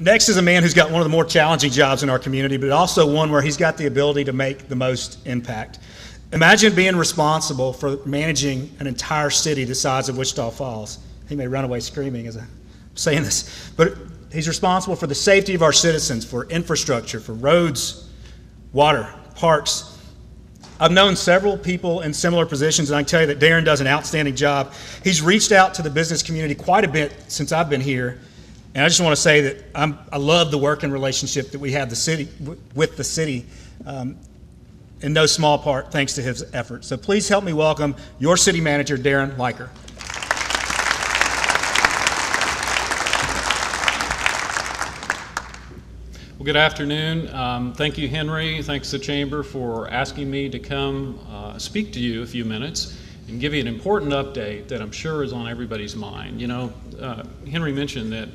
Next is a man who's got one of the more challenging jobs in our community, but also one where he's got the ability to make the most impact. Imagine being responsible for managing an entire city the size of Wichita Falls. He may run away screaming as I'm saying this, but he's responsible for the safety of our citizens, for infrastructure, for roads, water, parks. I've known several people in similar positions, and I can tell you that Darron does an outstanding job. He's reached out to the business community quite a bit since I've been here, and I just want to say that I'm, i love the working relationship that we have the city with the city, um, in no small part thanks to his efforts. So please help me welcome your city manager, Darron Leiker. Well, good afternoon. Um, thank you, Henry. Thanks the Chamber for asking me to come uh, speak to you a few minutes and give you an important update that I'm sure is on everybody's mind. You know, uh, Henry mentioned that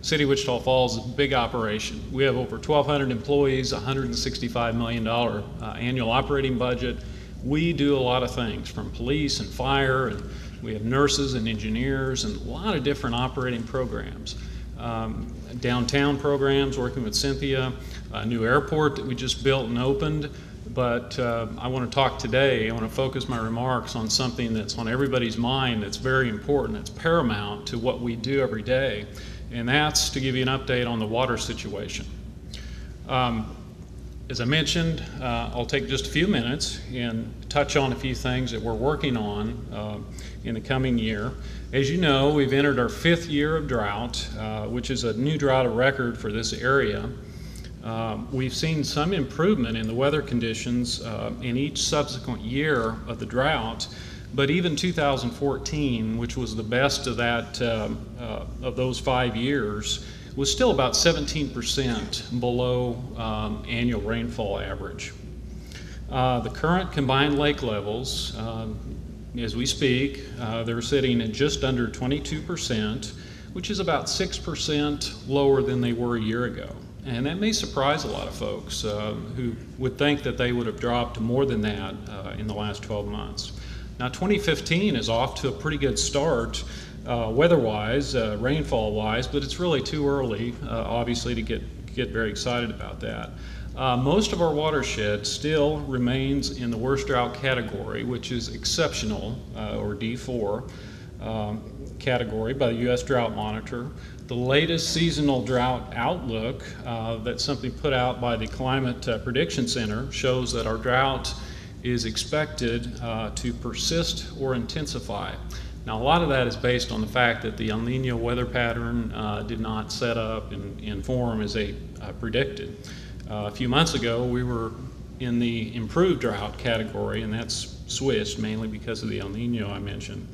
City of Wichita Falls is a big operation. We have over 1,200 employees, $165 million uh, annual operating budget. We do a lot of things from police and fire, and we have nurses and engineers and a lot of different operating programs um, downtown programs, working with Cynthia, a new airport that we just built and opened. But uh, I want to talk today, I want to focus my remarks on something that's on everybody's mind that's very important, that's paramount to what we do every day, and that's to give you an update on the water situation. Um, as I mentioned, uh, I'll take just a few minutes and touch on a few things that we're working on uh, in the coming year. As you know, we've entered our fifth year of drought, uh, which is a new drought of record for this area. Um, we've seen some improvement in the weather conditions uh, in each subsequent year of the drought, but even 2014, which was the best of that um, uh, of those five years, was still about 17% below um, annual rainfall average. Uh, the current combined lake levels um, as we speak, uh, they're sitting at just under 22%, which is about 6% lower than they were a year ago. And that may surprise a lot of folks uh, who would think that they would have dropped more than that uh, in the last 12 months. Now, 2015 is off to a pretty good start uh, weather-wise, uh, rainfall-wise, but it's really too early, uh, obviously, to get, get very excited about that. Uh, most of our watershed still remains in the worst drought category, which is exceptional, uh, or D4 um, category by the U.S. Drought Monitor. The latest seasonal drought outlook uh, that's something put out by the Climate Prediction Center shows that our drought is expected uh, to persist or intensify. Now, a lot of that is based on the fact that the El Nino weather pattern uh, did not set up and, form as they predicted. Uh, a few months ago, we were in the improved drought category, and that's switched mainly because of the El Nino I mentioned.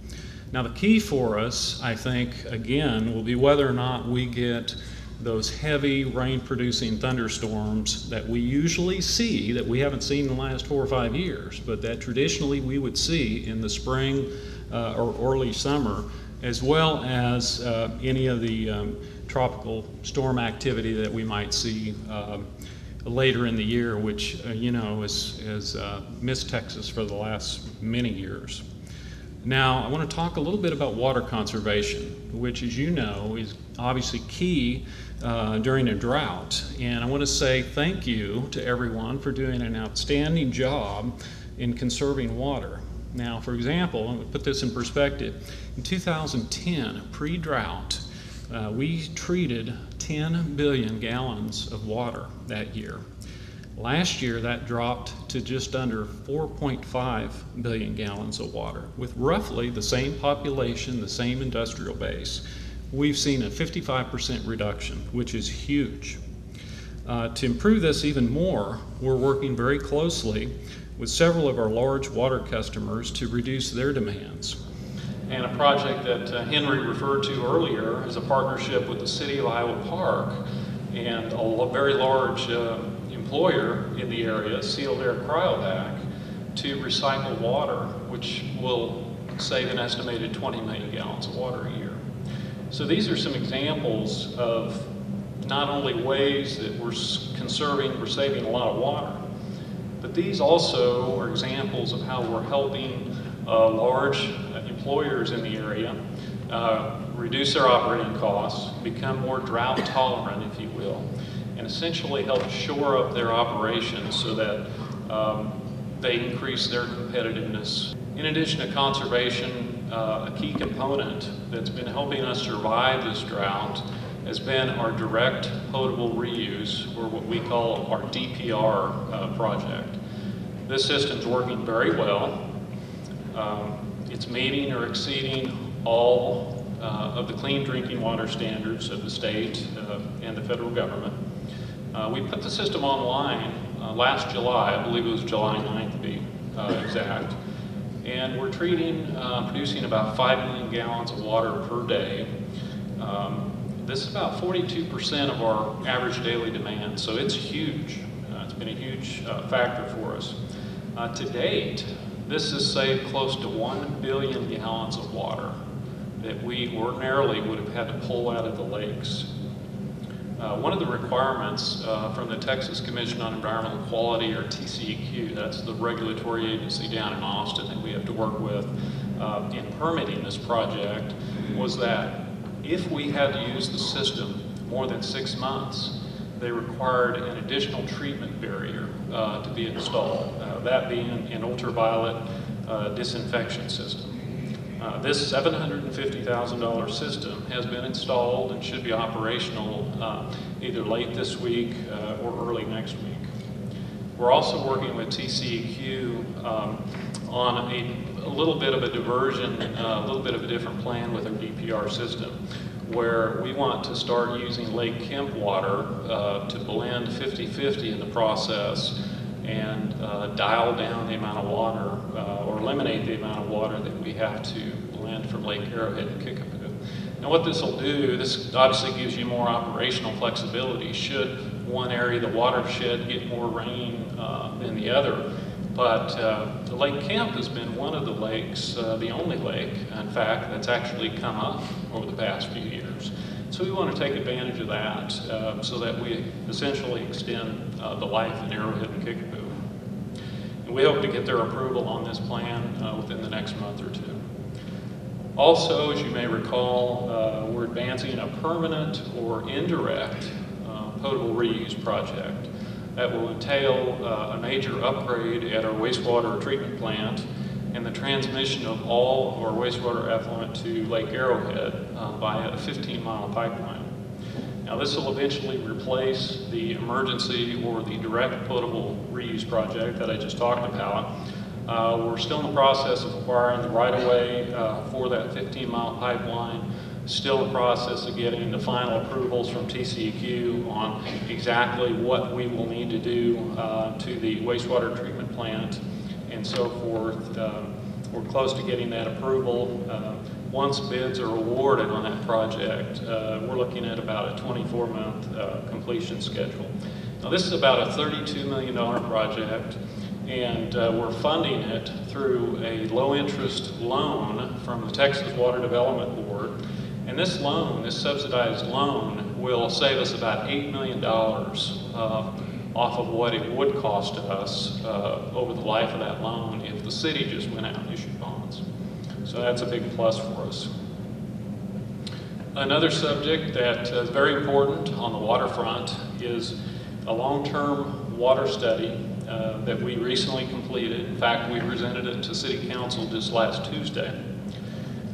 Now, the key for us, I think, again, will be whether or not we get those heavy rain producing thunderstorms that we usually see, that we haven't seen in the last four or five years, but that traditionally we would see in the spring uh, or early summer, as well as uh, any of the um, tropical storm activity that we might see. Um, later in the year, which, uh, you know, has, has uh, missed Texas for the last many years. Now, I want to talk a little bit about water conservation, which, as you know, is obviously key uh, during a drought. And I want to say thank you to everyone for doing an outstanding job in conserving water. Now, for example, let me put this in perspective. In 2010, pre drought, uh, we treated 10 billion gallons of water that year. Last year, that dropped to just under 4.5 billion gallons of water. With roughly the same population, the same industrial base, we've seen a 55% reduction, which is huge. Uh, to improve this even more, we're working very closely with several of our large water customers to reduce their demands. And a project that uh, Henry referred to earlier is a partnership with the City of Iowa Park and a very large uh, employer in the area, Sealed Air Cryovac, to recycle water, which will save an estimated 20 million gallons of water a year. So these are some examples of not only ways that we're conserving, we're saving a lot of water, but these also are examples of how we're helping uh, large employers in the area uh, reduce their operating costs, become more drought tolerant, if you will, and essentially help shore up their operations so that um, they increase their competitiveness. In addition to conservation, uh, a key component that's been helping us survive this drought has been our direct potable reuse, or what we call our DPR uh, project. This system's working very well. Um, it's meeting or exceeding all uh, of the clean drinking water standards of the state uh, and the federal government. Uh, we put the system online uh, last July, I believe it was July 9th to be uh, exact, and we're treating, uh, producing about 5 million gallons of water per day. Um, this is about 42% of our average daily demand, so it's huge. Uh, it's been a huge uh, factor for us. Uh, to date, this has saved close to 1 billion gallons of water that we ordinarily would have had to pull out of the lakes. Uh, one of the requirements uh, from the Texas Commission on Environmental Quality, or TCEQ, that's the regulatory agency down in Austin that we have to work with uh, in permitting this project, was that if we had to use the system more than six months, they required an additional treatment barrier uh, to be installed, uh, that being an ultraviolet uh, disinfection system. Uh, this $750,000 system has been installed and should be operational uh, either late this week uh, or early next week. We're also working with TCEQ um, on a, a, little bit of a diversion, uh, a little bit of a different plan with our DPR system, where we want to start using Lake Kemp water uh, to blend 50-50 in the process and dial down the amount of water uh, or eliminate the amount of water that we have to blend from Lake Arrowhead and Kickapoo. Now what this will do, this obviously gives you more operational flexibility should one area the watershed get more rain uh, than the other. But uh, Lake Kemp has been one of the lakes, uh, the only lake, in fact, that's actually come up over the past few years. So we want to take advantage of that uh, so that we essentially extend uh, the life in Arrowhead and Kickapoo. We hope to get their approval on this plan uh, within the next month or two. Also, as you may recall, uh, we're advancing a permanent or indirect uh, potable reuse project that will entail uh, a major upgrade at our wastewater treatment plant and the transmission of all of our wastewater effluent to Lake Arrowhead uh, via a 15-mile pipeline. Now this will eventually replace the emergency or the direct potable reuse project that I just talked about, uh, we're still in the process of acquiring the right-of-way uh, for that 15-mile pipeline. Still in the process of getting the final approvals from TCEQ on exactly what we will need to do uh, to the wastewater treatment plant and so forth. Uh, we're close to getting that approval. Uh, once bids are awarded on that project, uh, we're looking at about a 24-month completion schedule. Now this is about a $32 million project and uh, we're funding it through a low-interest loan from the Texas Water Development Board. And this loan, this subsidized loan, will save us about $8 million uh, off of what it would cost us uh, over the life of that loan if the city just went out and issued bonds. So that's a big plus for us. Another subject that is very important on the waterfront is a long-term water study uh, that we recently completed. In fact, we presented it to City Council just last Tuesday.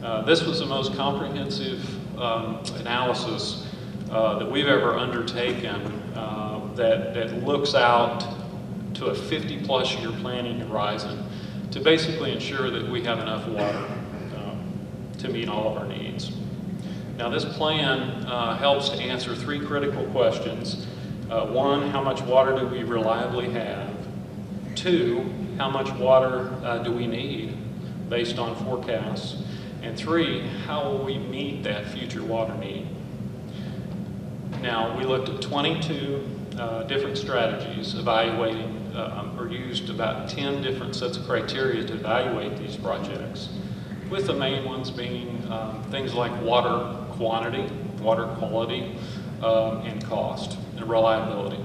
Uh, this was the most comprehensive um, analysis uh, that we've ever undertaken uh, that, that looks out to a 50 plus year planning horizon to basically ensure that we have enough water um, to meet all of our needs. Now this plan uh, helps to answer three critical questions. Uh, one, how much water do we reliably have? Two, how much water uh, do we need based on forecasts? And three, how will we meet that future water need? Now, we looked at 22 uh, different strategies evaluating uh, or used about 10 different sets of criteria to evaluate these projects, with the main ones being um, things like water quantity, water quality, um, and cost and reliability.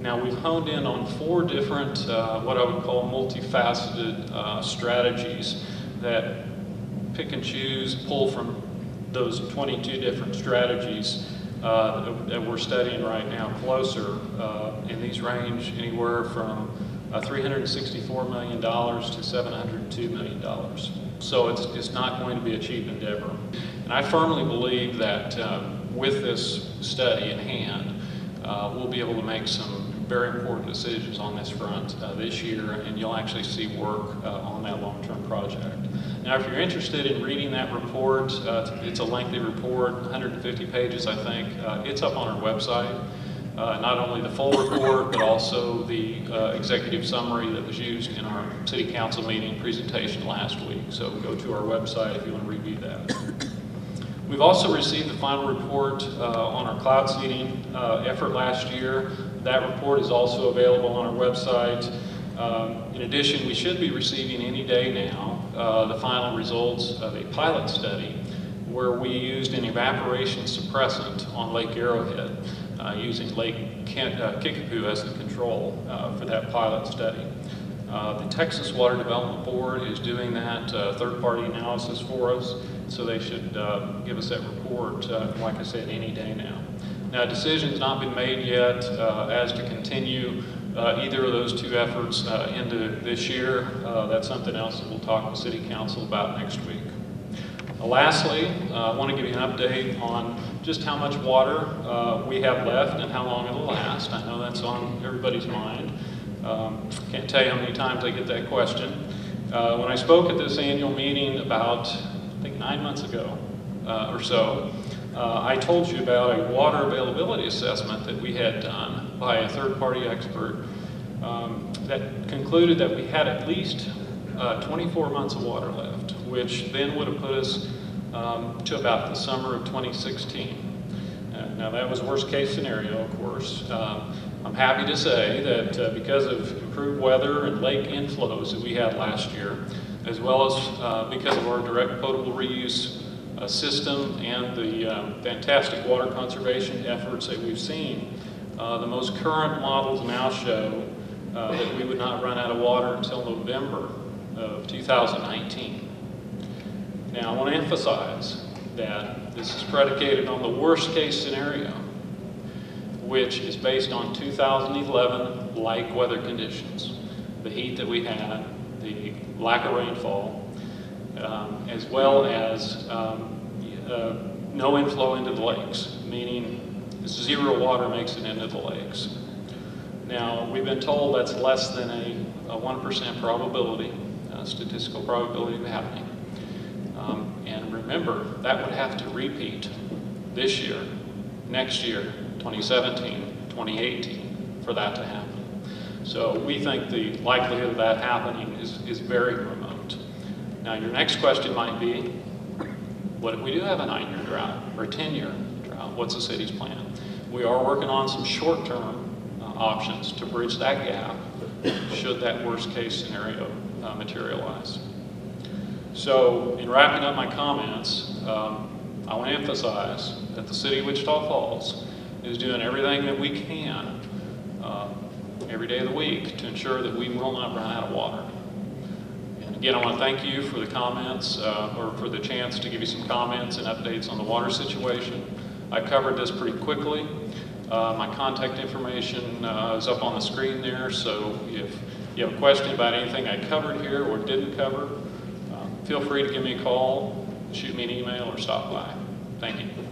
Now we've honed in on four different, uh, what I would call multifaceted uh, strategies that pick and choose, pull from those 22 different strategies uh, that- we're studying right now closer, uh, and these range anywhere from uh, $364 million to $702 million. So it's, it's not going to be a cheap endeavor. And I firmly believe that um, with this study in hand, uh, we'll be able to make some very important decisions on this front uh, this year, and you'll actually see work uh, on that long-term project. Now, if you're interested in reading that report, uh, it's a lengthy report, 150 pages, I think. Uh, It's up on our website. Uh, Not only the full report, but also the executive summary that was used in our city council meeting presentation last week. So go to our website if you want to review that. We've also received the final report uh, on our cloud seeding uh, effort last year. That report is also available on our website. Um, In addition, we should be receiving any day now uh, the final results of a pilot study where we used an evaporation suppressant on Lake Arrowhead, uh, using Lake Ken- uh, Kickapoo as the control uh, for that pilot study. The Texas Water Development Board is doing that third-party analysis for us, so they should uh, give us that report, uh, like I said, any day now. Now, a decision's not been made yet uh, as to continue uh, either of those two efforts uh, into this year. Uh, That's something else that we'll talk with City Council about next week. Lastly, I want to give you an update on just how much water we have left and how long it'll last. I know that's on everybody's mind. Um, Can't tell you how many times I get that question. Uh, When I spoke at this annual meeting about, think, nine months ago uh, or so, uh, I told you about a water availability assessment that we had done by a third-party expert um, that concluded that we had at least uh, 24 months of water left, which then would have put us um, to about the summer of 2016. Uh, Now, that was worst-case scenario, of course. Um, I'm happy to say that uh, because of improved weather and lake inflows that we had last year, as well as uh, because of our direct potable reuse uh, system and the um, fantastic water conservation efforts that we've seen, uh, the most current models now show uh, that we would not run out of water until November of 2019. Now, I want to emphasize that this is predicated on the worst-case scenario, which is based on 2011 like weather conditions, the heat that we had, the lack of rainfall, um, as well as um, uh, no inflow into the lakes, meaning zero water makes it into the lakes. Now, we've been told that's less than a, a 1% probability, uh, statistical probability of happening. Um, and remember, that would have to repeat this year, next year, 2017, 2018, for that to happen. So we think the likelihood of that happening is, is very remote. Now, your next question might be, what if we do have a nine-year drought or a 10-year drought? What's the city's plan? We are working on some short-term uh, options to bridge that gap should that worst-case scenario uh, materialize. So, in wrapping up my comments, um, I want to emphasize that the city of Wichita Falls is doing everything that we can uh, every day of the week to ensure that we will not run out of water. And again, I want to thank you for the comments, uh, or for the chance to give you some comments and updates on the water situation. I covered this pretty quickly. Uh, My contact information uh, is up on the screen there, so if you have a question about anything I covered here or didn't cover, uh, feel free to give me a call, shoot me an email, or stop by. Thank you.